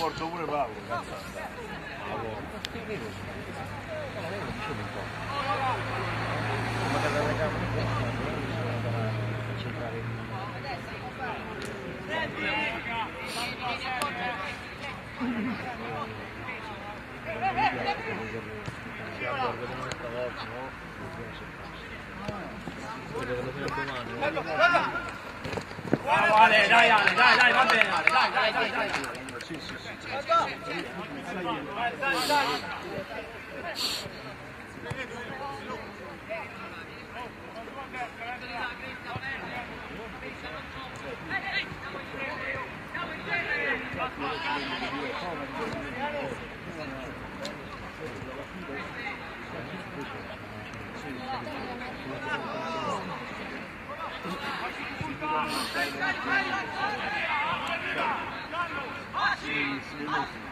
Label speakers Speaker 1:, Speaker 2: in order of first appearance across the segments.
Speaker 1: porto pure Paolo, cazzata. Paolo.
Speaker 2: Bravo Ale, dai Ale, dai, dai, va bene Ale, dai, dai, dai, dai.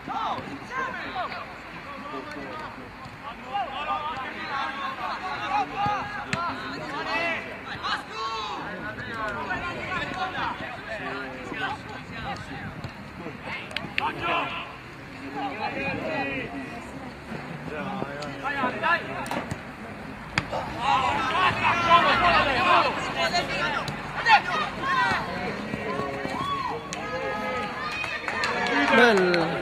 Speaker 2: Go! Bel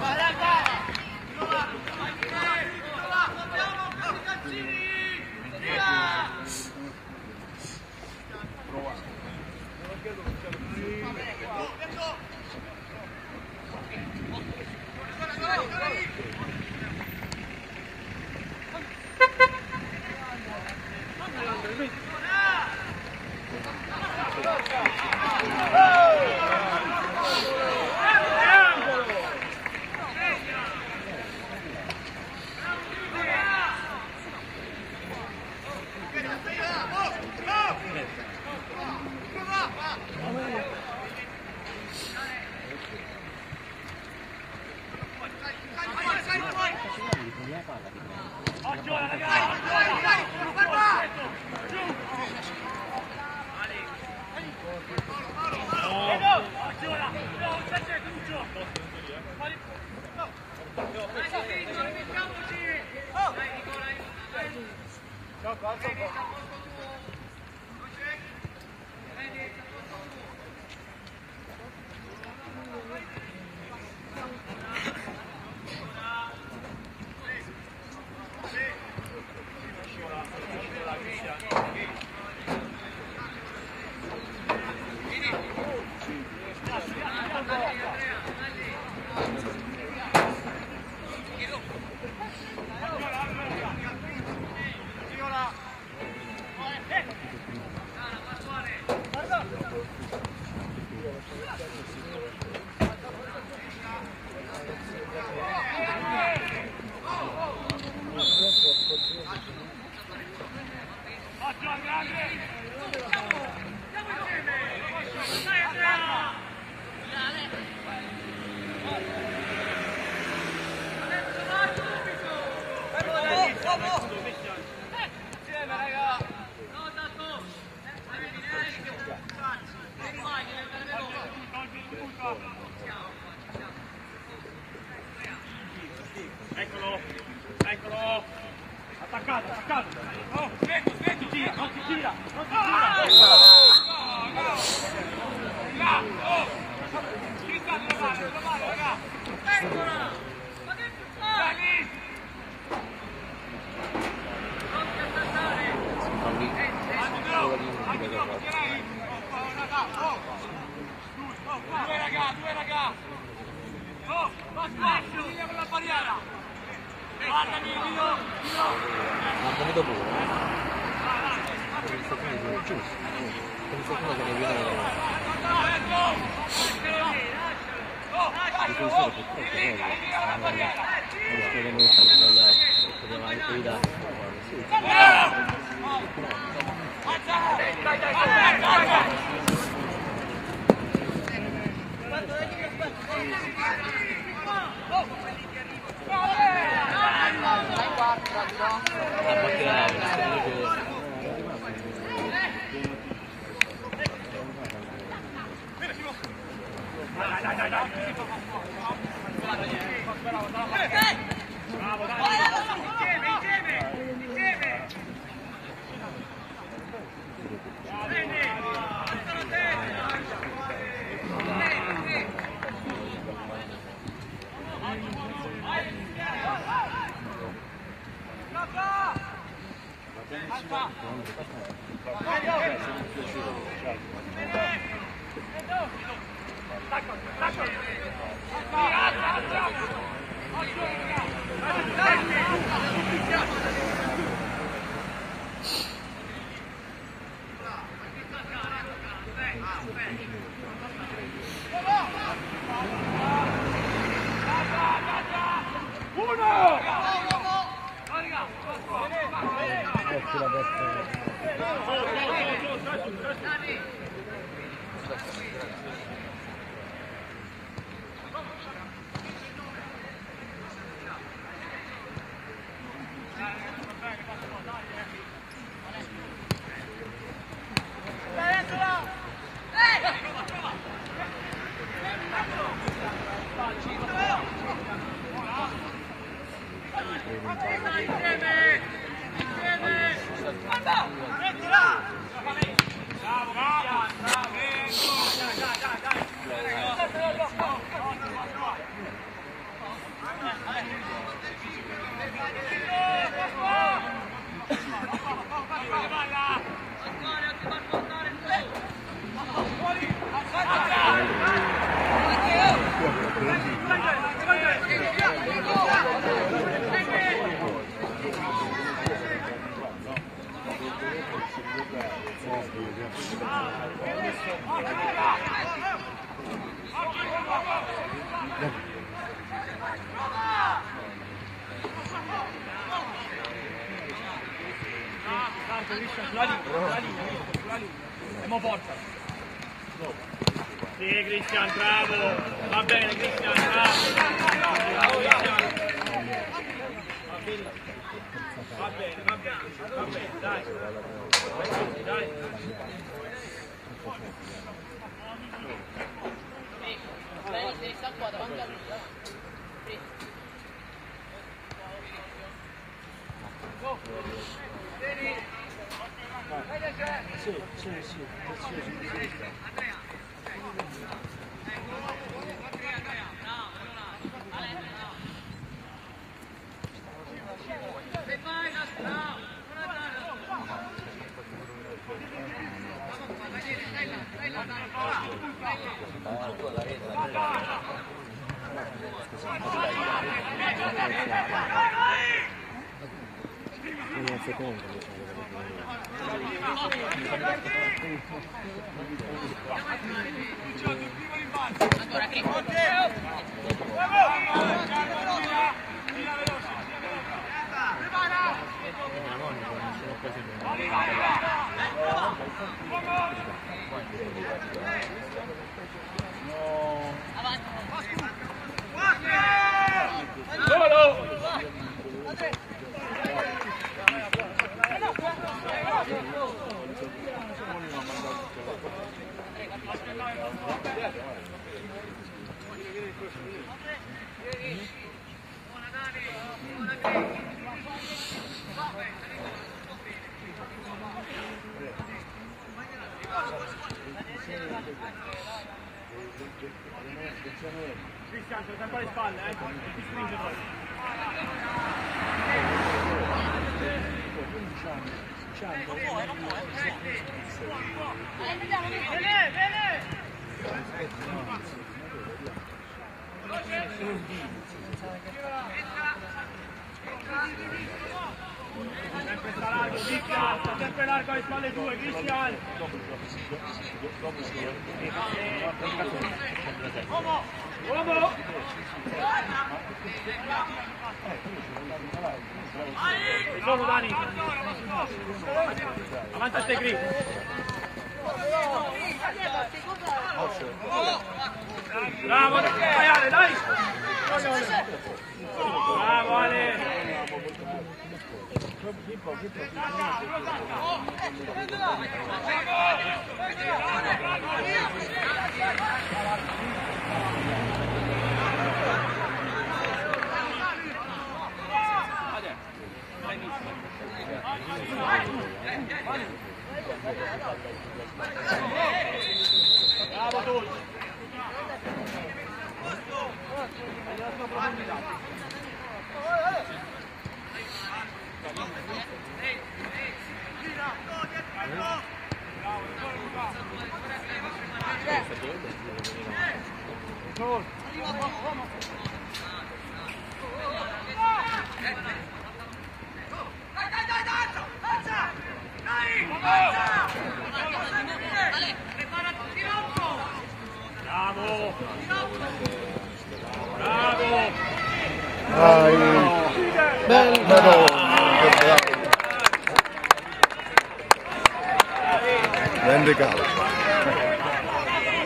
Speaker 2: Vai,
Speaker 1: vai, vai! Sempre largo, Cristian, sta sempre largo alle spalle tue, Cristian. Uomo! Ci sono Dani. Avanti a te, Gri. Bravo, dai dai! Bravo Ale! Bravo Dolce! Bravo! Bravo!
Speaker 2: Bello! De calcio.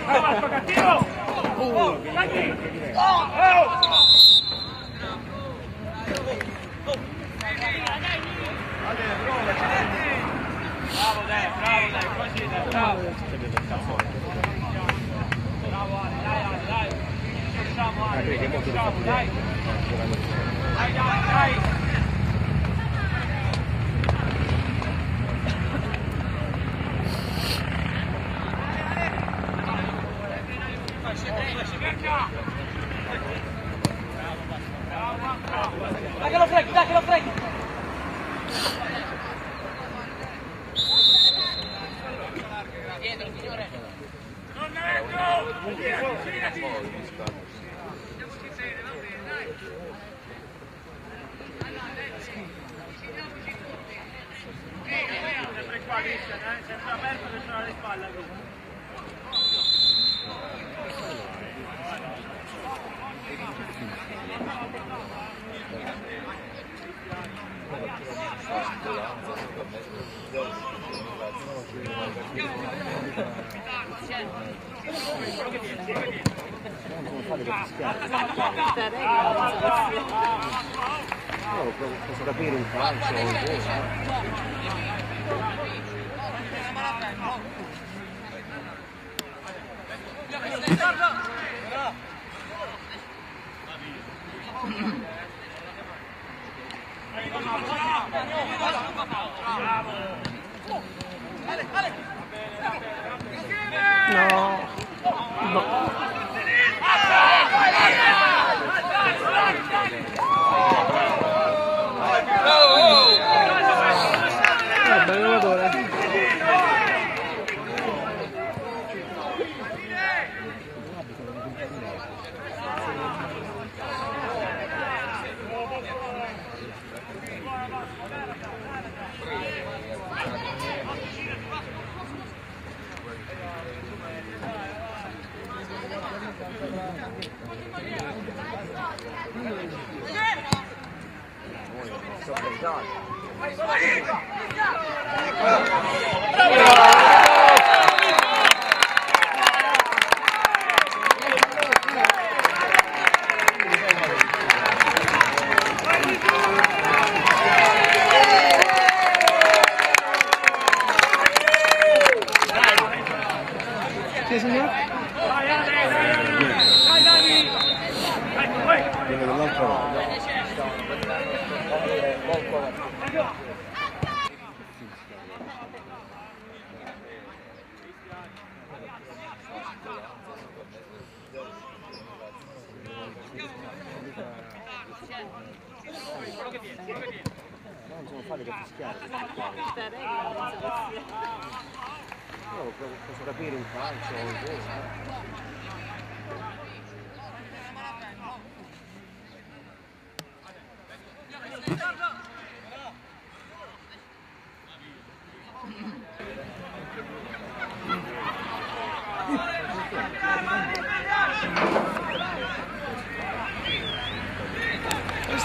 Speaker 1: Bravo, cattivo! Dai! Oh! Bravo dai, bravo dai, così dai, bravo. Bravo Ale, dai Ale, dai. Riusciamo Ale, riusciamo, dai. Dai, dai, dai.
Speaker 3: Dai
Speaker 4: Posso capire un calcio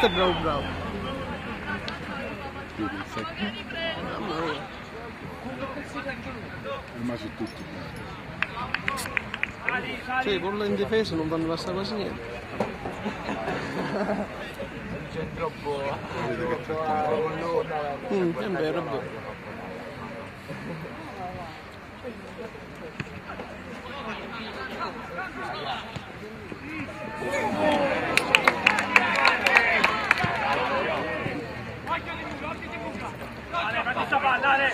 Speaker 2: Questo è bravo bravo. Mamma mia.
Speaker 3: Rimasi tutti.
Speaker 2: Cioè, con in difesa non fanno passare quasi niente.
Speaker 5: C'è troppo...
Speaker 2: Mm, è vero, è vero.
Speaker 1: Ale,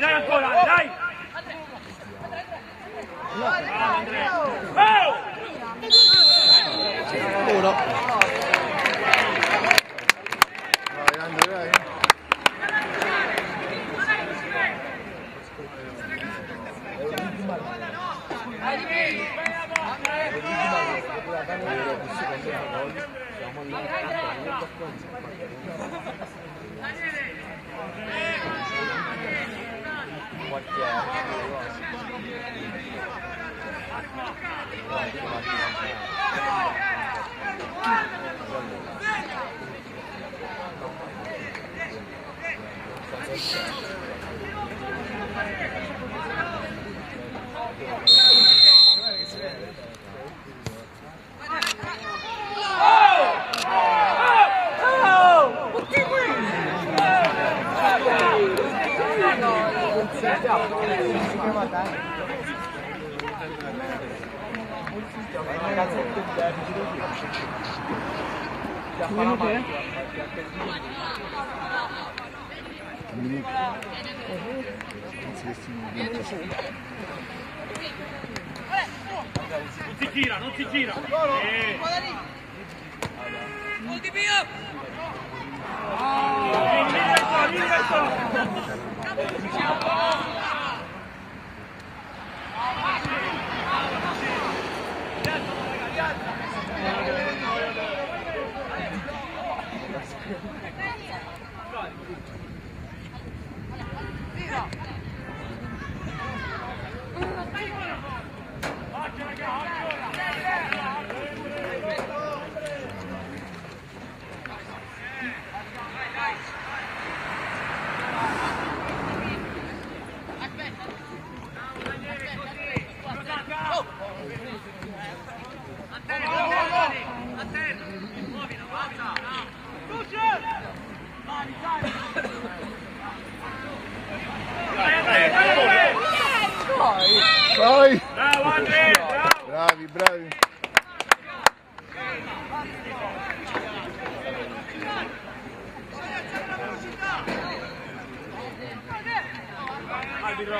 Speaker 1: dai ancora, dai! Bravo, Andrea! Oh!
Speaker 2: Uno.
Speaker 3: Vai Andrea, vai. Un minuto. Anzi, questi 26.
Speaker 1: Non si gira, non si gira! Eh,
Speaker 3: Vieni, vieni verso, vieni verso.
Speaker 2: Vai!
Speaker 3: Bravo Andre, bravo.
Speaker 2: Bravi, bravi.
Speaker 3: Arbitro.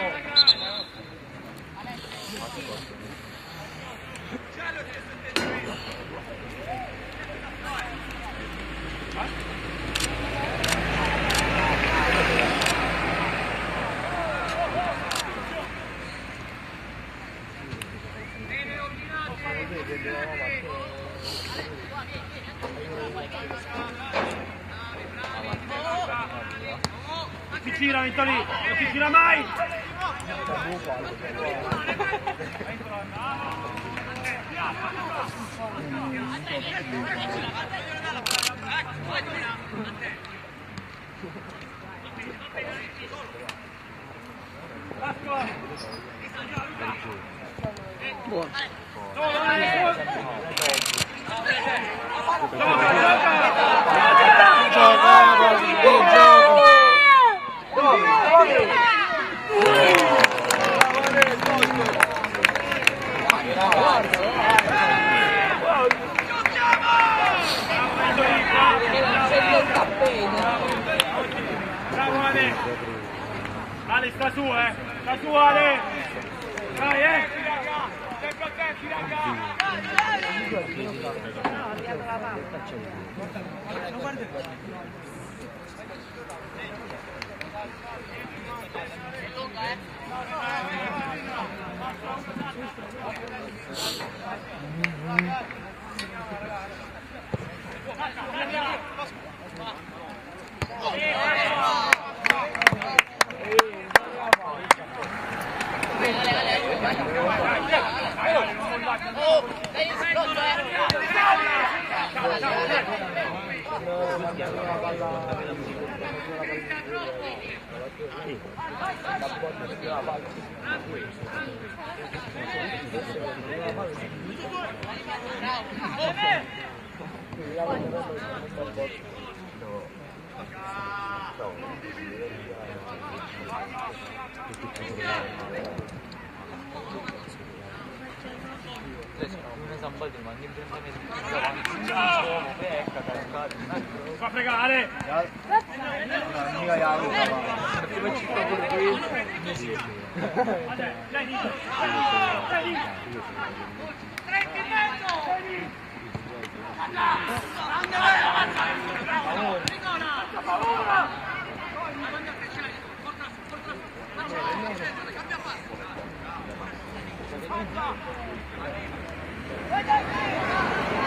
Speaker 3: Non si gira Vittori, non si gira mai!
Speaker 6: Buono. Gioca, Rosy, gioca.
Speaker 3: Bravo Ale! Ale sta su eh! Sta su Ale! Dai eh! Sempre attenti raga! Fa fregare! No, mica la
Speaker 7: Roma, ma...
Speaker 1: Come ci fa
Speaker 3: pure qui? Dai lì! Dai lì! Trenta e mezzo!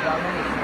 Speaker 3: Andiamo!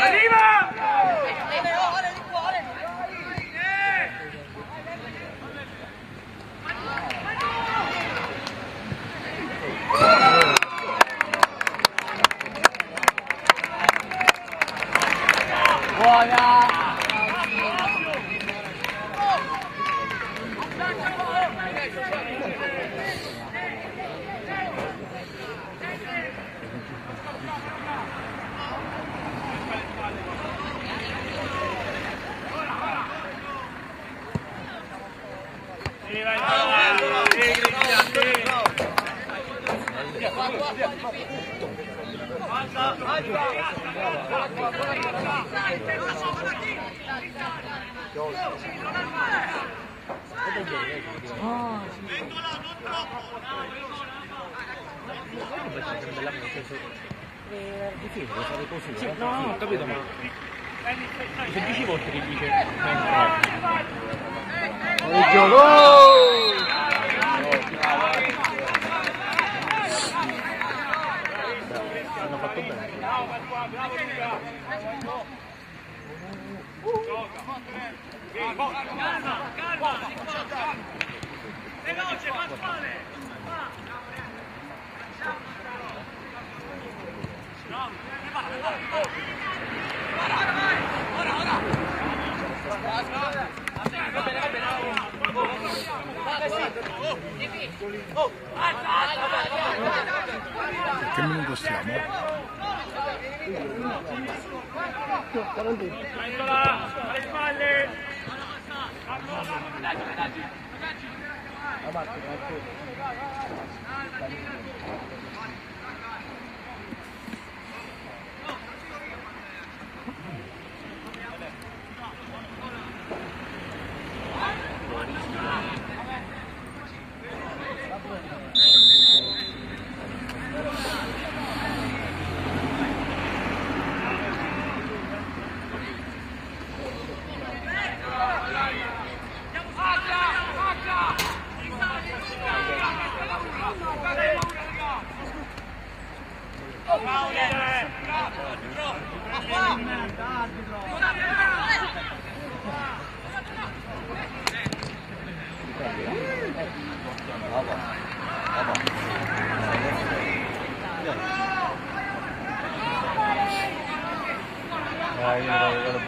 Speaker 3: Arriva! Sì, vai, vai, sì, Cristian, sì.
Speaker 1: Difficile fare così. Sì, no,
Speaker 3: no,
Speaker 1: ho capito, ma
Speaker 3: Prendi, stai, stai.
Speaker 1: sono 10 volte che dice ma
Speaker 2: Il gioco!
Speaker 1: Fatto bene.
Speaker 3: Bravo, bravo, bravo Luca. Gioca. Sì, boh. Calma, calma. Veloce, Pasquale.
Speaker 2: Che minuto siamo?
Speaker 3: Alle spalle.
Speaker 2: Dai,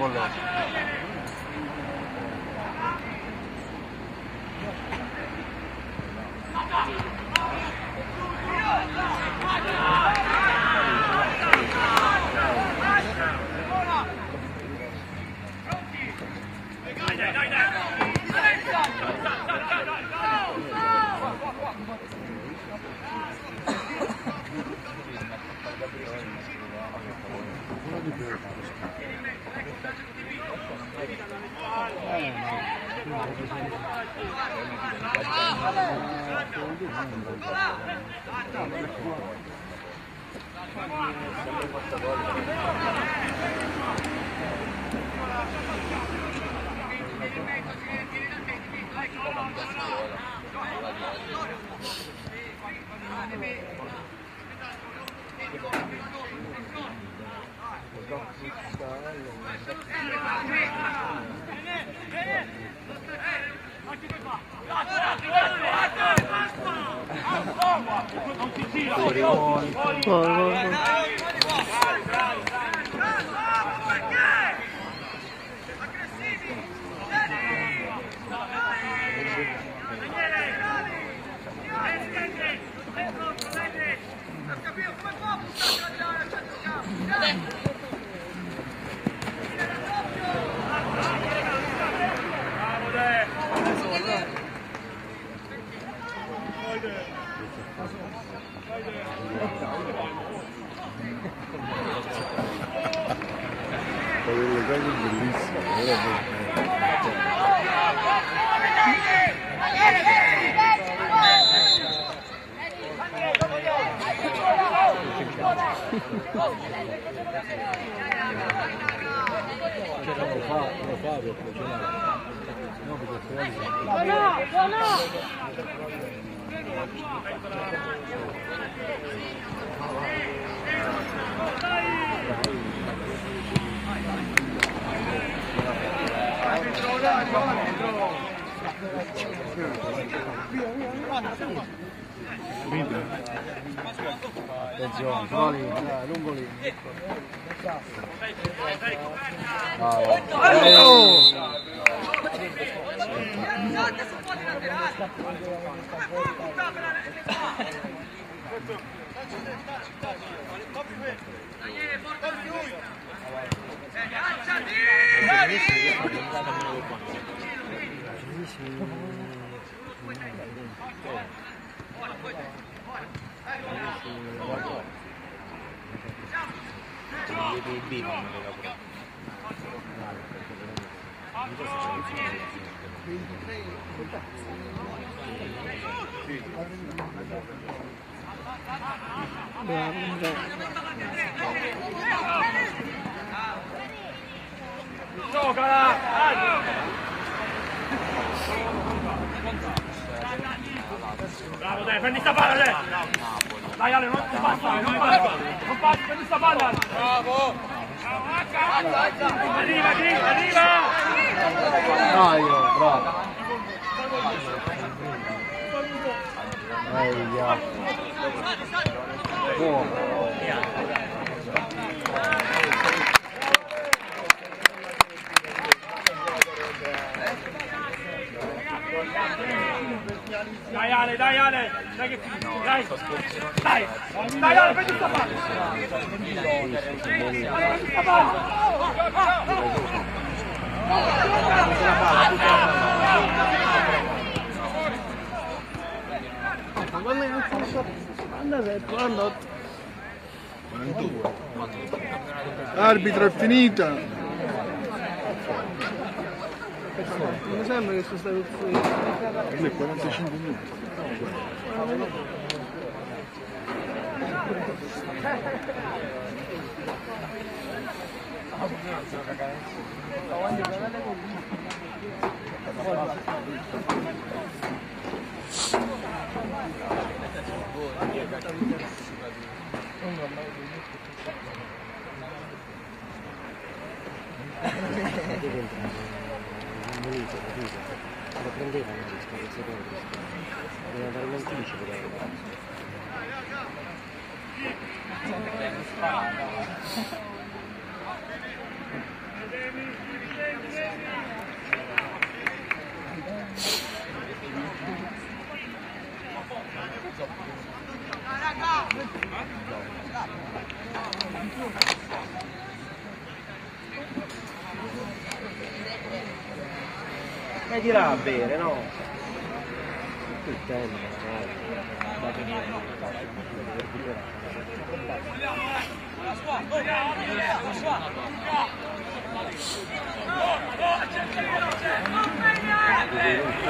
Speaker 2: io
Speaker 8: Attenzione, fuori, dai, lungo lì.
Speaker 1: Fanno le lavoro.
Speaker 2: Bravo, bravo.
Speaker 3: Giocala! Bravo, dai, prendi sta palla, dai! Dai, Ale, non ti passa, non passa! Non passa, prendi sta palla! Bravo! Arriva, arriva, arriva!
Speaker 8: Dai, oh, bravo. Eia. Buono.
Speaker 3: Dai Ale, dai Ale! Dai che dai! Dai! Dai Ale, prendi sta palla! Prendi sta palla!
Speaker 2: Ma quando è andate, quando
Speaker 8: Arbitro, è finita.
Speaker 2: Не знаю, мы создают... Блин, понятно, еще не думаю. Thank you. Sembra che sono stato fuori.
Speaker 8: Le 45 minuti.
Speaker 1: Lo prendevano gli spazzatori. Doveva dare l'anticipo da Mettila a bere, no? Tutto il tempo,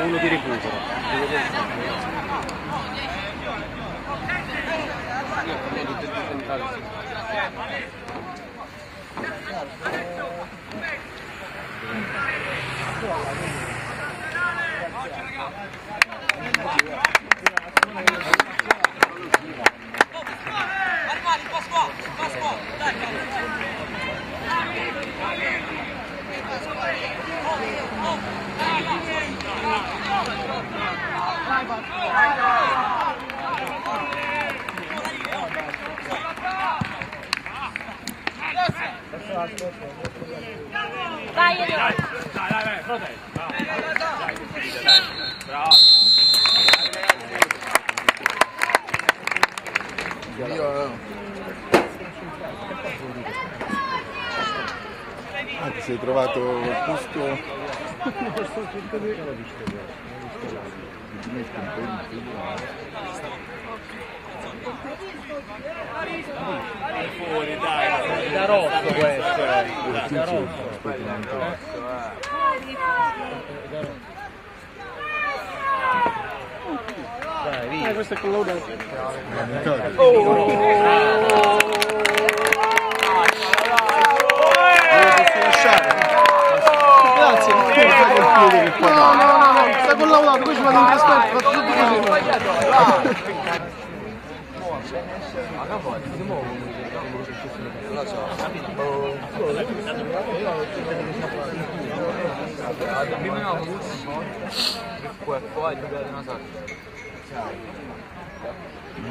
Speaker 1: Uno di recupero.
Speaker 9: Armani, passo Bye-bye.
Speaker 10: Vai,
Speaker 11: Dai,
Speaker 10: Elio.
Speaker 11: dai, dai, dai, proteggi. Dai, dai, dai, dai. Bravo.
Speaker 2: Ah, ti sei trovato il posto... Po' in fila.
Speaker 11: Fuori, dai.
Speaker 3: Da rotto questo, eh. Da rotto. Dai,
Speaker 1: Eh,
Speaker 3: via.
Speaker 1: questo è
Speaker 2: piede che qua
Speaker 1: No, no, no, no, sta collaudato, poi ci vado in trasferta, faccio tutto così.
Speaker 2: Ma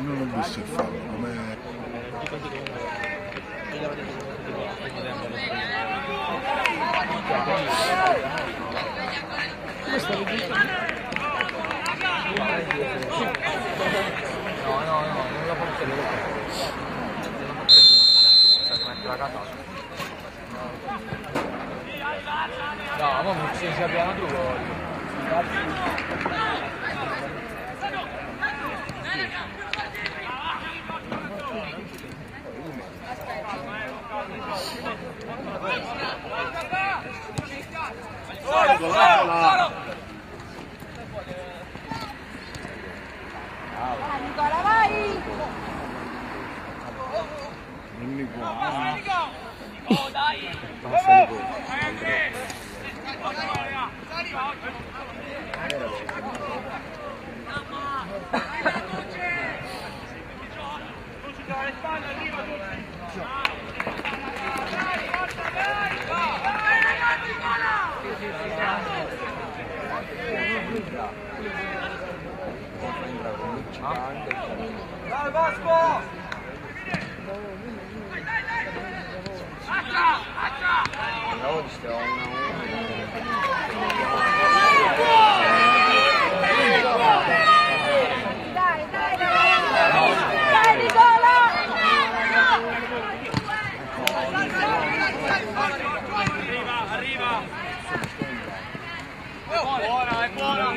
Speaker 2: non ho visto il fallo, come...
Speaker 3: No, ma non ci abbiamo due gol.
Speaker 10: Vai,
Speaker 2: Vieni qua.
Speaker 10: Dai, dai, dai. Dai, Nicola.
Speaker 11: Arriva, arriva. Buona, è buona.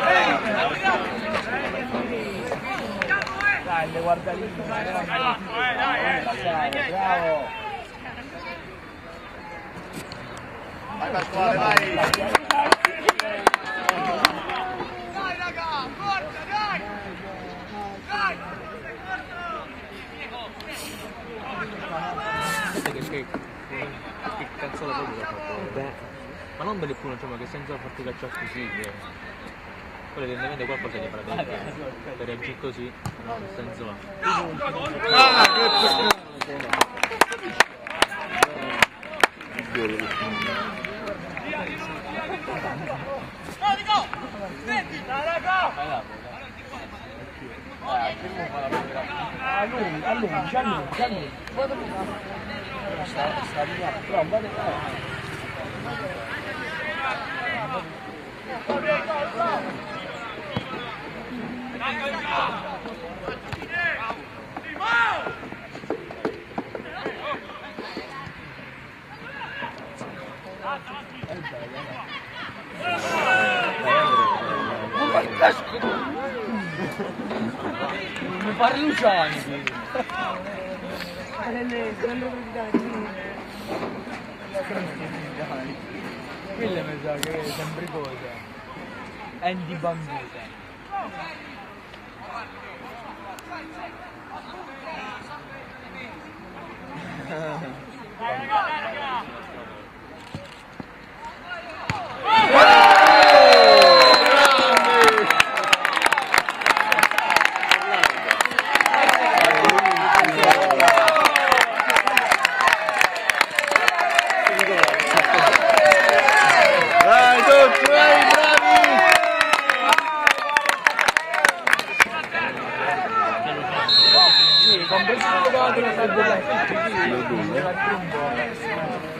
Speaker 3: Dai, le guarda lì.
Speaker 11: Eh, dai.
Speaker 3: Bravo.
Speaker 2: Vai Pasquale, vai!
Speaker 3: Aspetta che, che, che cazzata proprio che ha fatto? Ma non belle pure, insomma, che senza farti cacciare così, che... Quello evidentemente qualcosa gli farà dentro. Per reagire così, no, nel senso.
Speaker 2: Ah, che
Speaker 3: Allungi, allungi, allungi, allungi. Sta, sta però va Luciani. Quella mi sa che è sempre cosa. Andy Bambusa.
Speaker 2: Vai, tutti, vai, bravi!
Speaker 3: Sì, compreso quello davanti alla salvezza. Sì, sì, sì,
Speaker 2: due.
Speaker 3: era il primo.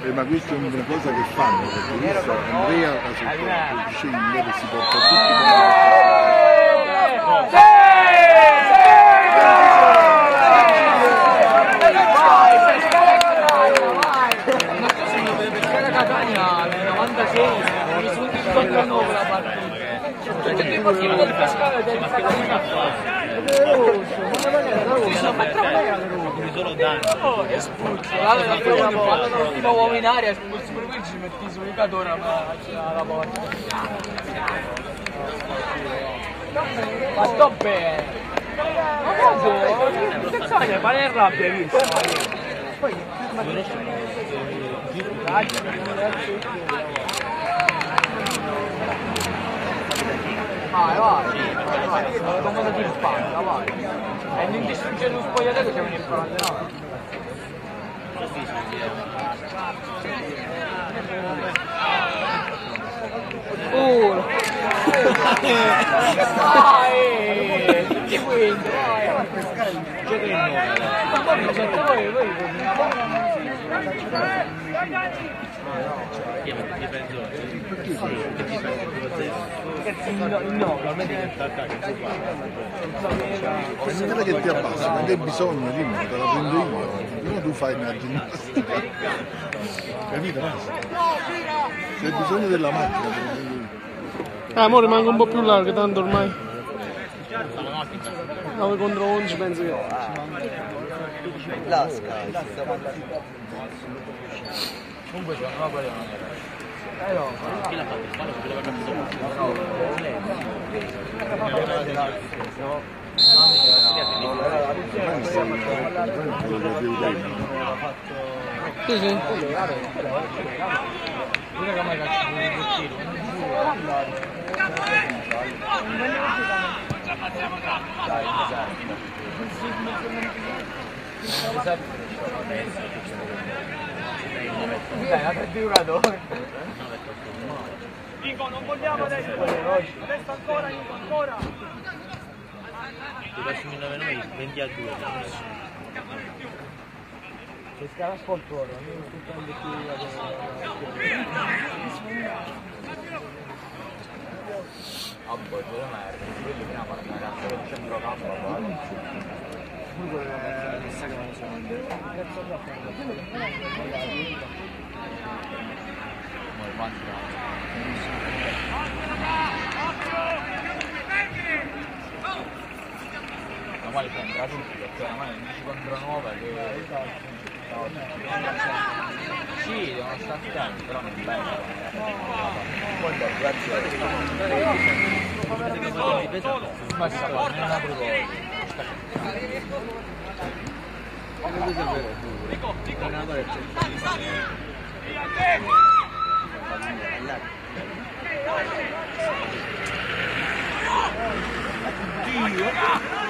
Speaker 2: E Eh, ma questa è una cosa che fanno, perché visto Andrea da sotto scende e si porta
Speaker 3: Catania nel 96 mi sono dimenticato la partita. Cioè, che partita del Pescara del
Speaker 1: solo danni.
Speaker 3: Oh, espulso. L'altra l'ultima uomo in aria, espulso per cui ci metti su Icatore ma la porta. Ma sto bene. Ma cazzo, pensate, ma ne rabbia, hai visto? Poi, Vai, vai, vai, sono comodo di spalla, vai. E non distruggere lo spogliatoio siamo in front, no? Uh! Nome. Ma poi mi sento voi, voi
Speaker 1: Chi è
Speaker 2: Non è che ti abbassi, ma che bisogno, dimmi, te la prendo io. Prima tu fai una ginnastica. Capito? no? Se hai bisogno della macchina, io.
Speaker 12: Eh, amore, manca un po' più largo, tanto ormai. 9 contro 11 penso che.
Speaker 3: Comunque quello non era. Eh no,
Speaker 1: Chi l'ha fatto? Il fallo che
Speaker 2: quello che devi dare.
Speaker 12: Sì, sì.
Speaker 3: che mai tiro. Dai, la tre giocatore.
Speaker 13: Nico, non vogliamo adesso. Adesso ancora, Nico, ancora.
Speaker 1: I prossimi 9 noi 20 a 2.
Speaker 3: C'è scala sfoltore, non è tutto un Ah, boh, dove merda, quelli prima fanno una cazzo del centrocampo, poi. Pure quello che la stessa cosa. Cazzo da fare? Ma il manca. Ma quale sembra tutti, perché oramai 11 contro 9 che... Sì, devono stare attenti, però non bene. Poi grazie a Ma sta non è una proposta.
Speaker 13: Vai, legge!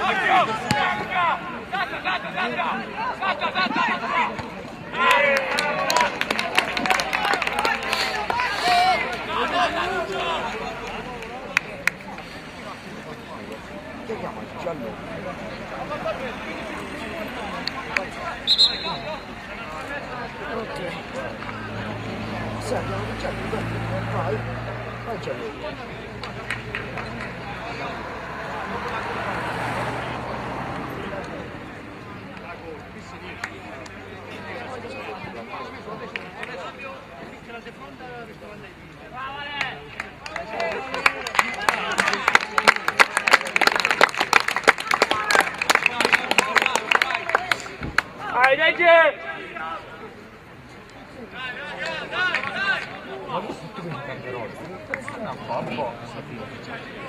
Speaker 3: Ma che sono tutti questi camperoni? Una bomba.
Speaker 14: Dai,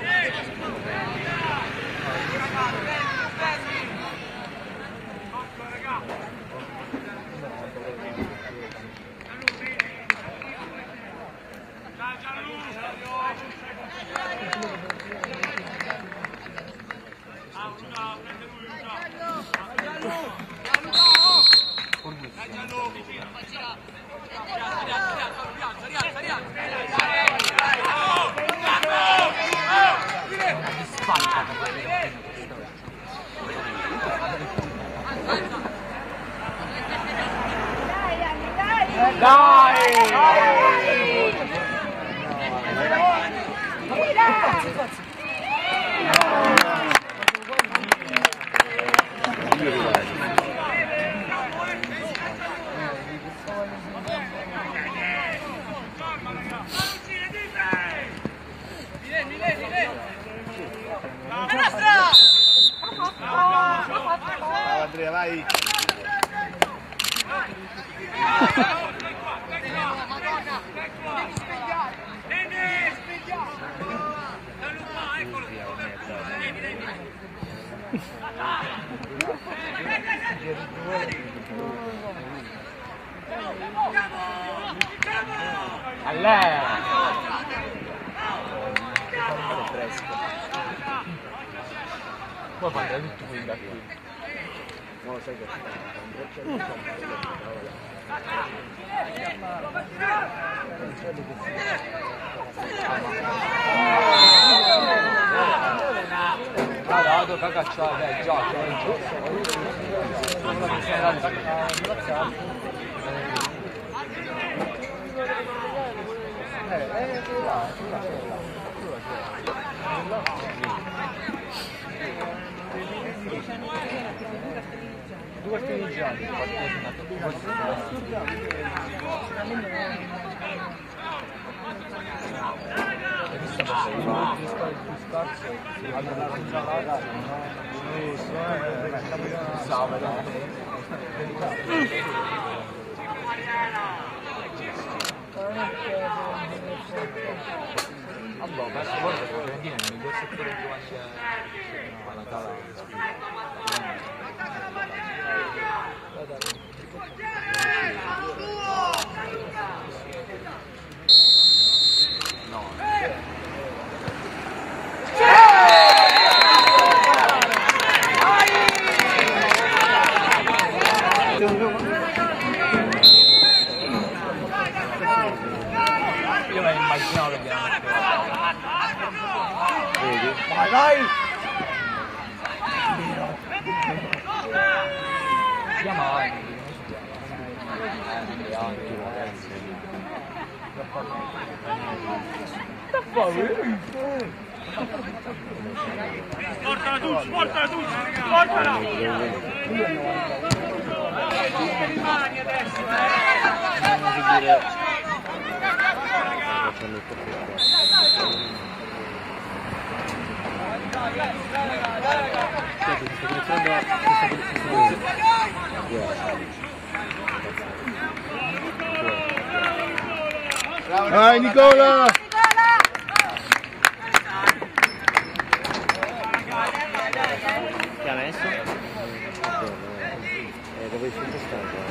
Speaker 3: Allora, verso guarda che Fiorentina è il miglior settore giovanile alla Si chiama? Andy,
Speaker 15: Portala tu, portala tu, portala!
Speaker 2: Vai Nicola!
Speaker 1: Che ha messo? Eh, dove sempre stato?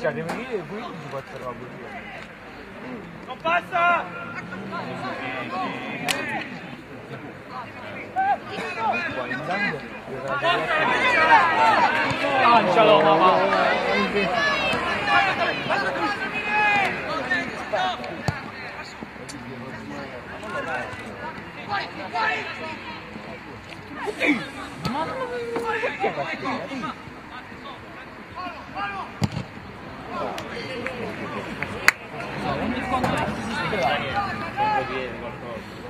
Speaker 3: Cioè, devi venire qui ti faccio roba così.
Speaker 15: Non passa!
Speaker 3: Lancialo, mamma! Ogni quando si spiega
Speaker 1: Contropiede, qualcosa.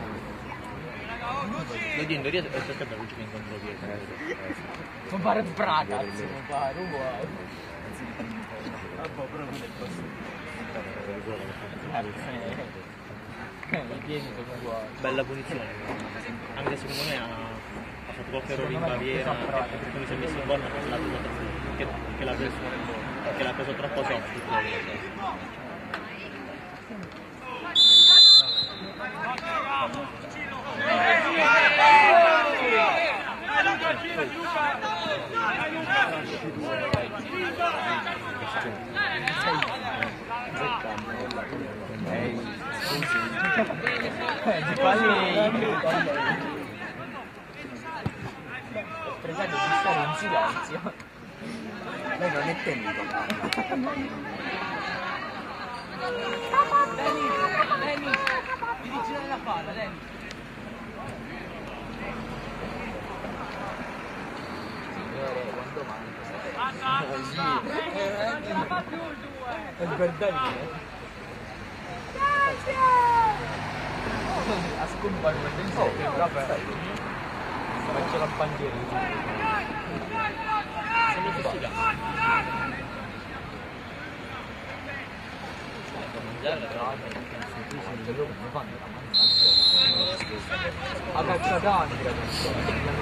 Speaker 1: Lo dico, in teoria è stato per in contropiede.
Speaker 3: Non pare braga, cazzo, non pare uguale. Eh, I piedi sono uguali.
Speaker 1: Bella punizione. Anche secondo me ha, ha fatto qualche errore in barriera e quando si è messo in borna l'ha preso che, che l'ha preso che l'ha preso troppo soft
Speaker 3: Pregando di stare in silenzio. Lei non è tenuto. Signore, quando manca? È per Davide. A scomparire dentro oh, vabbè. Faccio la bandiera. A cacciatani credo. È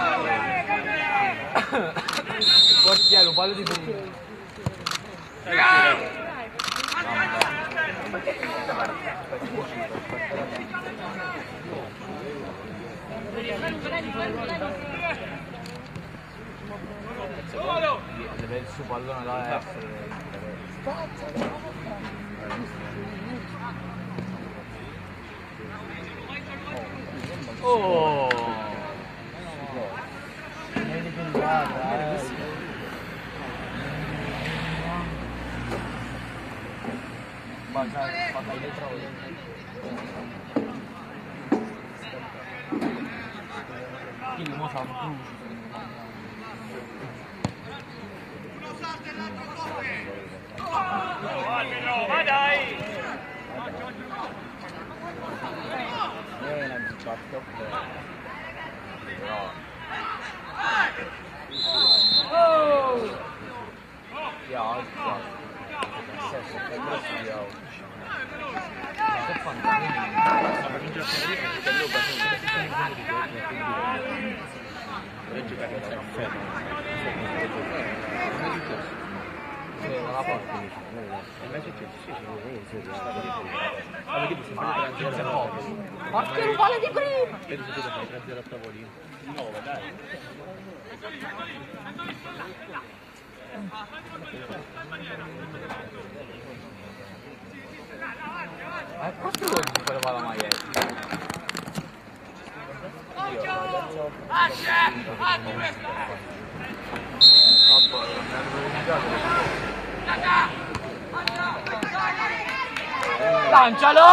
Speaker 3: là. Guardiamo, fallo di prima. Deve il suo pallone da essere. Oh! Basta, basta dietro. Quindi mo fa un
Speaker 13: Ma dai!
Speaker 3: Ja, ja. Sesso, è grosso di oggi. Che fanno? Sì, non la porta. Ma perché ti fai 3 poco? Ma che ruolo di prima!
Speaker 1: Vedo se tu fai 3-0 a tavolino 9 dai
Speaker 3: Ma è questo quello che voleva la maglietta? Lancialo!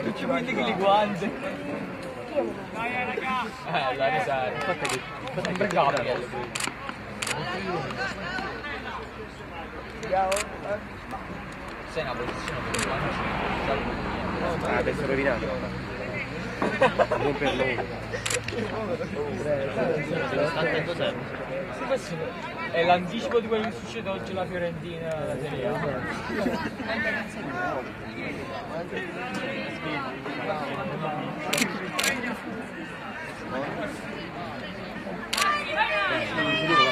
Speaker 3: Dai, ci metti che li guanti. Eh, la risata.
Speaker 1: Infatti che
Speaker 3: Sempre Gabriel. Sei una posizione per il
Speaker 12: Ah, adesso rovinato. Non per loro.
Speaker 1: sta attento sempre.
Speaker 3: Sì, questo è l'anticipo di quello che succede oggi alla Fiorentina alla Serie A.
Speaker 12: Ci dico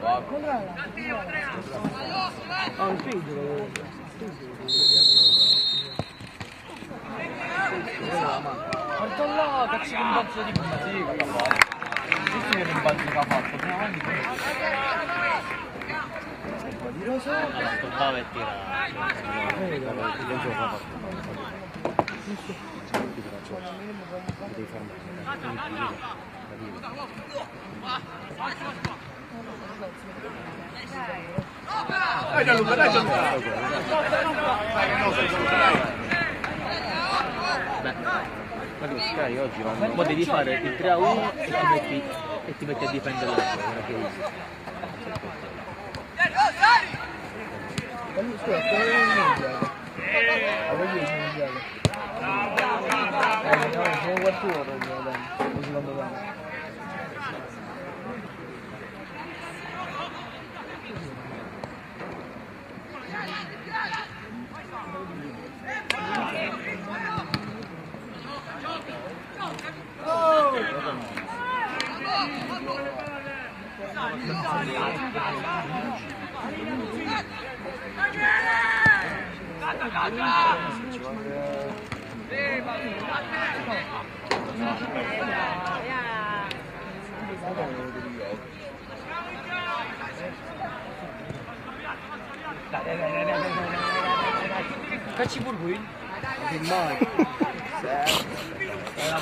Speaker 12: la faccia, non puoi per il
Speaker 1: Ma la prima di potenza.
Speaker 16: Ah, un figlio.
Speaker 3: Guarda là, cazzo che rimbalzo di prima, sì, che ha fatto. Visto che rimbalzo che ha fatto, più avanti
Speaker 1: Allora, stoppava e tira.
Speaker 12: Devi fare
Speaker 13: Dai Gianluca, dai Gianluca!
Speaker 12: Ma che Sky oggi vanno.
Speaker 1: Ma devi fare il 3 a 1 e ti metti, e ti metti a difendere l'altro. guarda che.
Speaker 16: Ma lui, scusa, come è mondiale? Ma voglio il mondiale. Eh, no, sono quarto ora, dai, così quando va.
Speaker 3: Cacci pure qui.
Speaker 16: Che mai? È una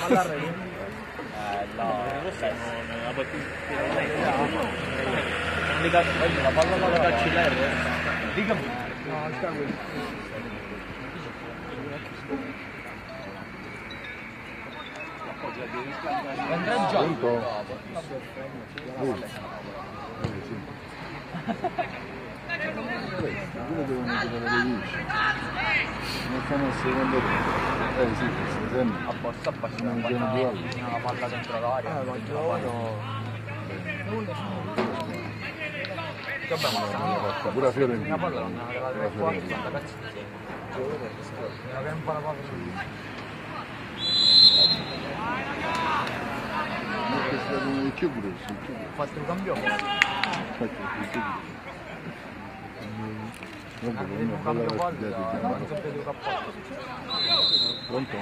Speaker 16: palla a.
Speaker 3: Eh.
Speaker 1: Non non la.
Speaker 3: La palla la
Speaker 2: sì. Quello devono giocare le 10. Non stanno al secondo tempo. Eh sì, si sembra.
Speaker 3: Abbassa, abbassa.
Speaker 2: Non
Speaker 3: La
Speaker 2: viene
Speaker 3: palla,
Speaker 2: giocato.
Speaker 3: la palla dentro l'area.
Speaker 16: Ah, ma
Speaker 3: sta
Speaker 2: Pure a Fiorentina.
Speaker 3: La palla non è una
Speaker 2: Pure a
Speaker 3: fuori,
Speaker 2: Fiorentina.
Speaker 3: sta cazzo di Una gran palla palla.
Speaker 2: Non è stato un chiodo, sì,
Speaker 3: Ho fatto un campione. In
Speaker 2: una
Speaker 3: un
Speaker 2: bella
Speaker 3: cambio gol
Speaker 2: partita di
Speaker 3: hanno
Speaker 2: Giampaolo.
Speaker 3: sempre due cappotti.
Speaker 2: Pronto?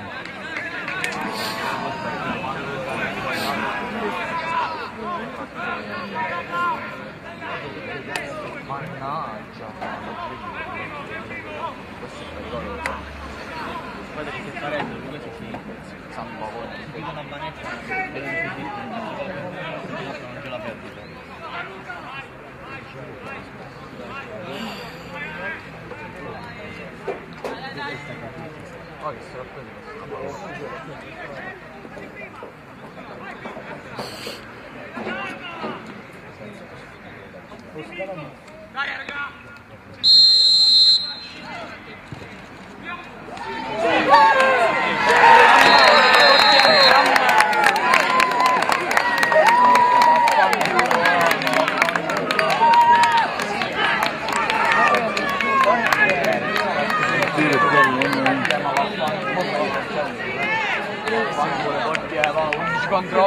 Speaker 3: Mannaggia. Questo è pericoloso. Guarda che se pareggio, due si finì. San Paolo. Se dico una manetta, vedo che si non ce la perdo. Poi che se la prendi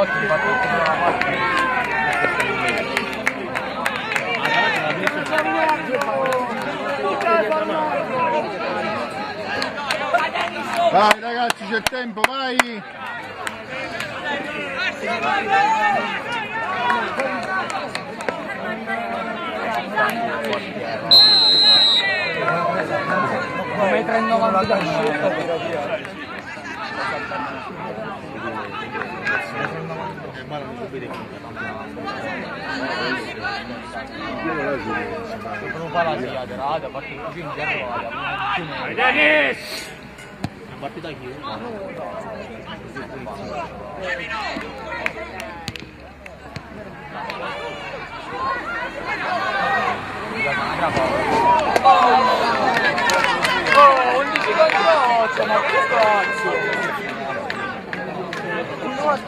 Speaker 3: 11 contro 8, infatti tutta la partita.
Speaker 2: Vai ragazzi, c'è tempo, vai!
Speaker 3: Come 3,90 da scelta. Devono fare la sigarata, a parte così in gergo,
Speaker 1: Vai Dennis!
Speaker 3: una partita chiusa. Oh, 11 contro 8, ma che cazzo! Non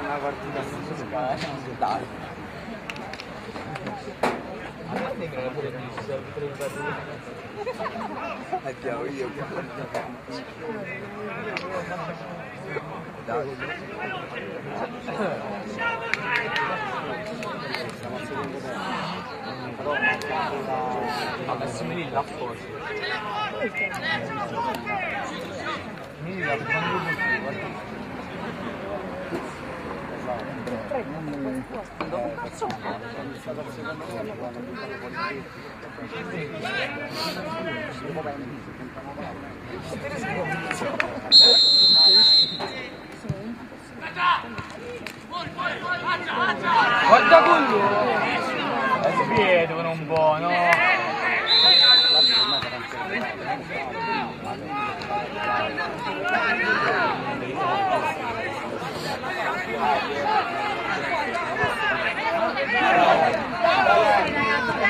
Speaker 17: una partita senza Dai.
Speaker 3: A parte che era pure di servire per
Speaker 17: Andiamo io.
Speaker 3: Ha messo Melilla apposta. Melilla per quando non guarda. Guarda quello! Eh, si vedono un po', no?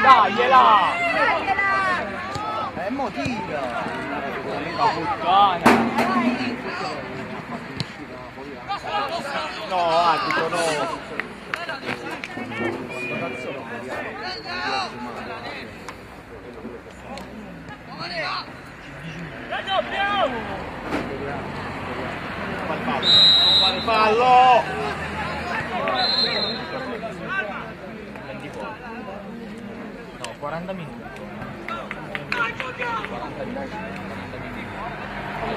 Speaker 3: Dagliela!
Speaker 17: È motiva.
Speaker 3: La puttana!
Speaker 17: No, arbitro, no.
Speaker 1: Fallo!
Speaker 3: 24. No, 40 minuti. 40 minuti. 40 minuti.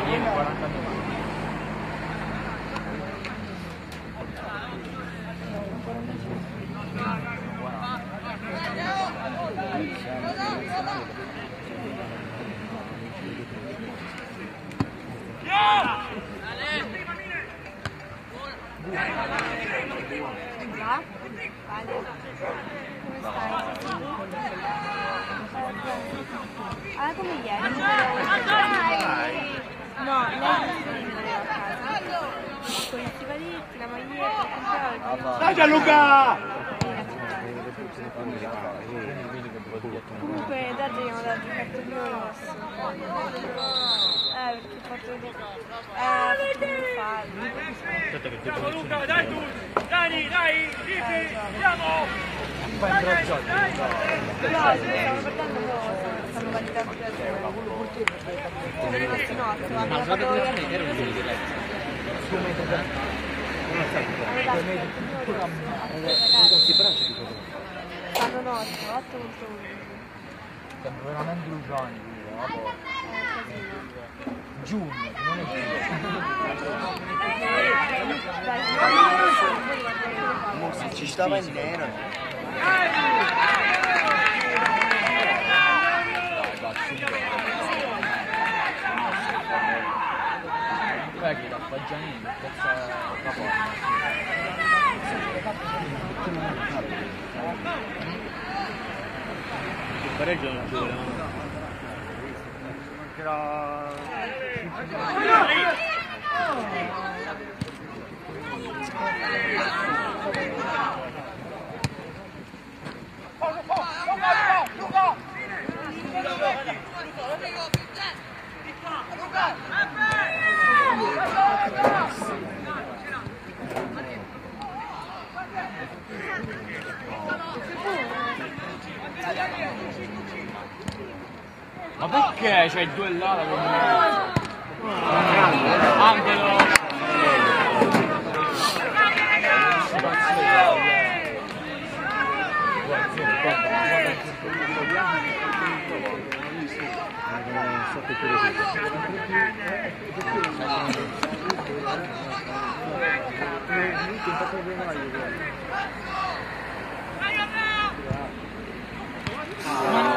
Speaker 3: Ieri 40 minuti.
Speaker 18: Già? Vale. Come stai? Ah, come ieri. No, lei. Con gli stivaletti, la maglietta,
Speaker 1: Dai Gianluca!
Speaker 18: Comunque da abbiamo dato il cartellino rosso perché fate eh, fatemi eh, Aspetta che
Speaker 1: ti Luca, dai tu! Dani, dai, Tipi, andiamo!
Speaker 18: Dai, dai, dai! Stanno
Speaker 14: perdendo stanno validando per il
Speaker 1: nostro
Speaker 14: nostro,
Speaker 1: abbiamo
Speaker 14: fatto la Stanno nostro, 8.1
Speaker 3: Sembra veramente Luciani Giù, non è
Speaker 16: giù. Ci stava in nero.
Speaker 3: Dai, va su. Guarda che l'appaggiamento, forza la porta.
Speaker 1: Che pareggio non ci volevamo. ちら。Lucas!
Speaker 3: Ma perché c'hai il duellato con me? Ah, Angelo! Ma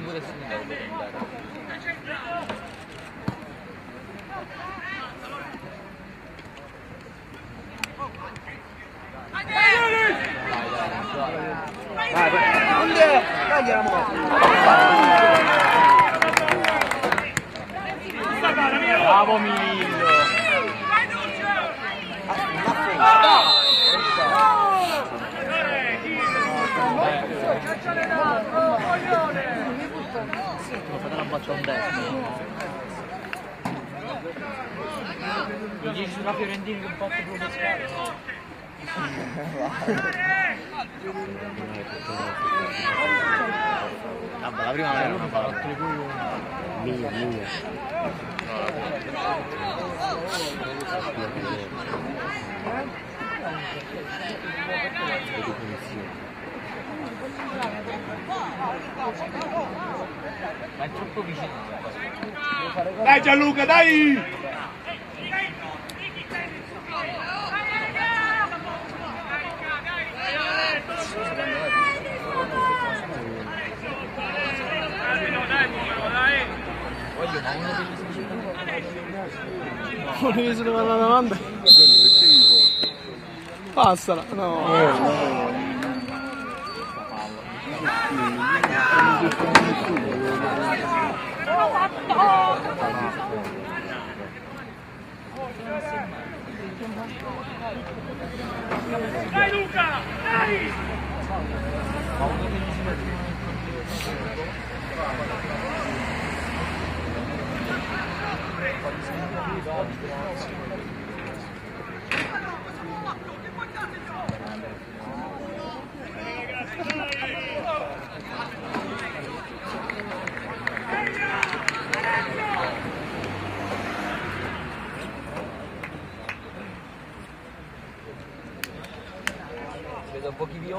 Speaker 3: 무보됐습니다
Speaker 1: 안돼! 빨리 넘어가. 아범이 Lasciale l'altro, coglione!
Speaker 3: Lo fate la baccia mi dici sulla Fiorentina che un po' più lo
Speaker 1: scalo la prima era una palla
Speaker 12: Mia, mia Vedi
Speaker 3: ma è troppo vicino.
Speaker 13: Dai Gianluca, dai!
Speaker 16: Volevi solo fare una domanda? Passala, no.
Speaker 13: Eh, Dai Luca! Dai! Grazie.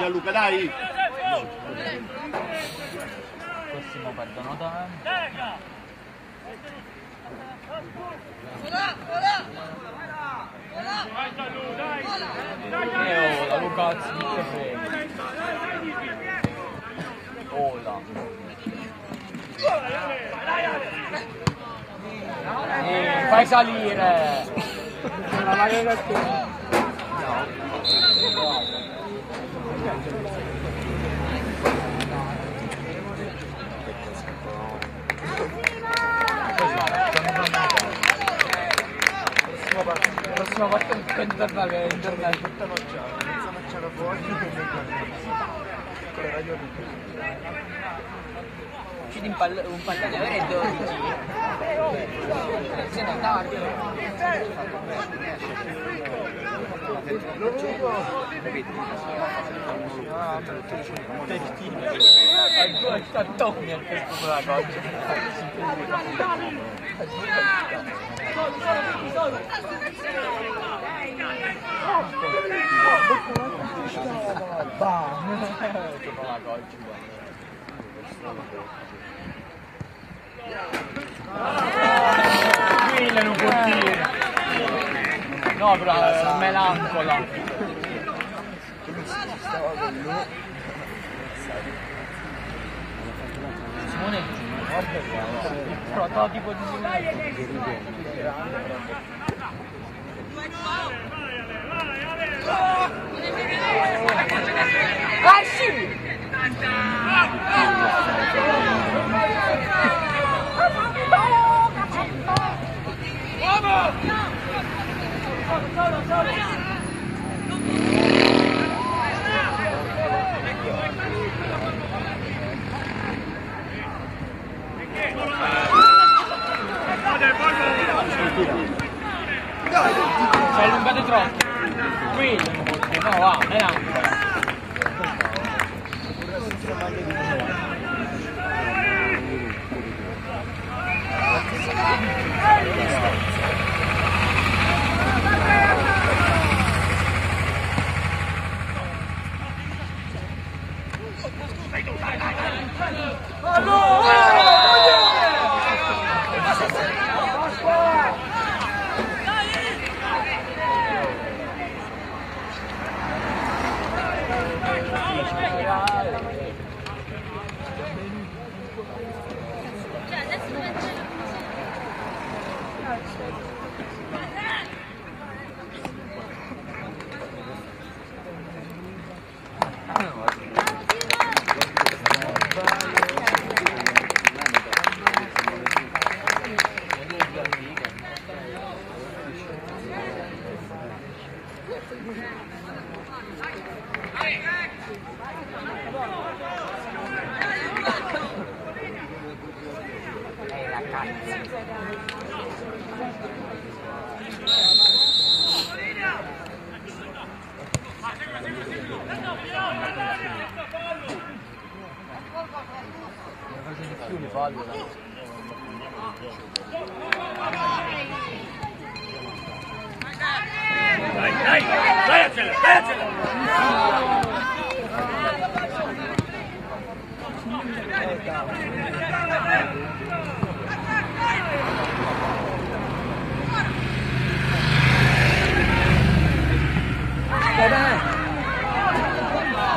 Speaker 13: Gianluca, dai!
Speaker 3: Prossimo perdono da... Io la Luca Ola eh, Fai salire! No. Prossima volta che internale, internale, tutta Ci di un, pall- un pallone avere 12. Se ne tardi. Ancora sta Tommy al questo la cosa. Quella non può dire. No, però melancola. Simone prototipo di Ah sì! Sei allungato troppo. Quello non può dire, no va, melancola.
Speaker 13: Dai, dai, dai, accela, dai, accela.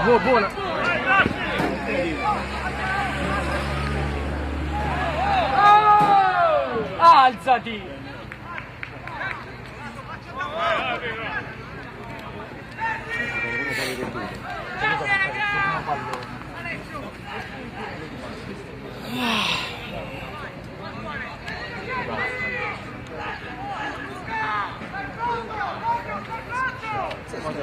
Speaker 16: Buona, buona.
Speaker 3: Alzati!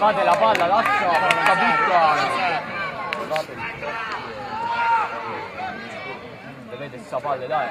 Speaker 3: Levate la palla, lascia, la butta. Levate il Vedete sta palla, dai.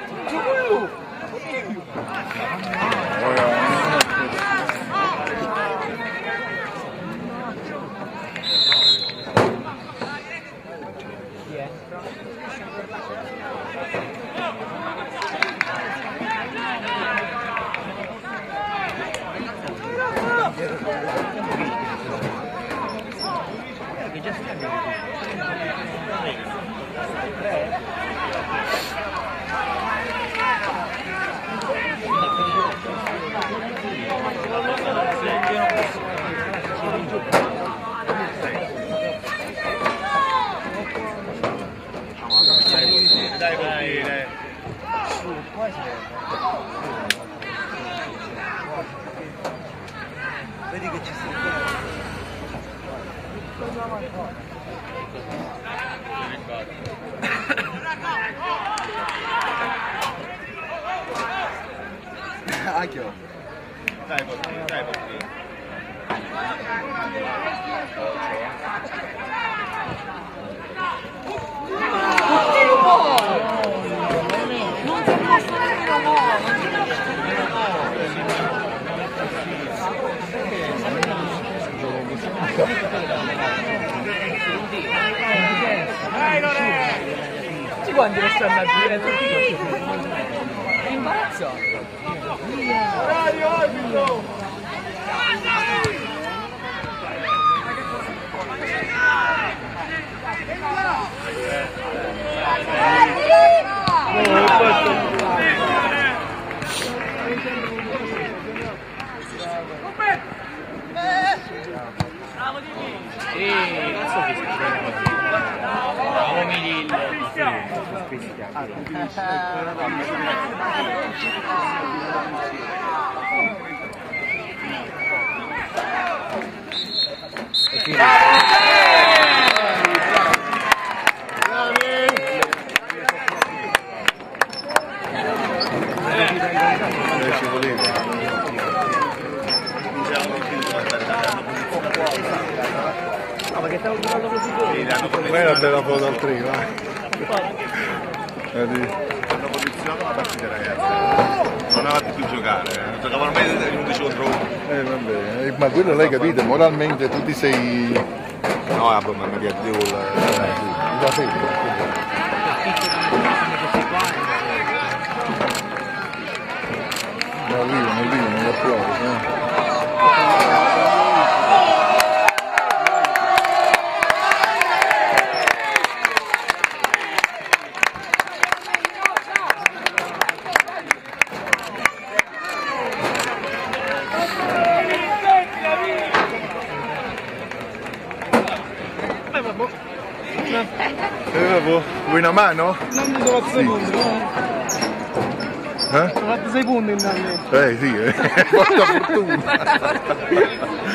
Speaker 13: Dai, vai, dai.
Speaker 16: Anche io.
Speaker 13: Dai, porti, dai, porti.
Speaker 14: Non si può fare la nuova.
Speaker 13: Lore!
Speaker 1: Tutti quanti lo stanno a dire, tutti quanti. È imbarazzato.
Speaker 13: Radio, arbitro!
Speaker 1: E cazzo che sta Uomini il
Speaker 2: Eh, ci voleva. Ma è una bella foto al treno, Vedi?
Speaker 10: hanno posizionato la partita ragazzi non avanti più giocare eh. giocavano meglio degli 11 contro 1
Speaker 2: Eh, vabbè. Eh, Ma quello lei capite, moralmente tu ti sei...
Speaker 10: no vabbè ma mi piace gol
Speaker 2: La fede. Non arriva, non arriva, non. Eh. Eh, vabbè. Vuoi una mano?
Speaker 16: Non mi sono sei punti, no?
Speaker 2: Eh?
Speaker 16: Sono fatti sei punti in anni.
Speaker 2: Eh sì, eh. porta fortuna.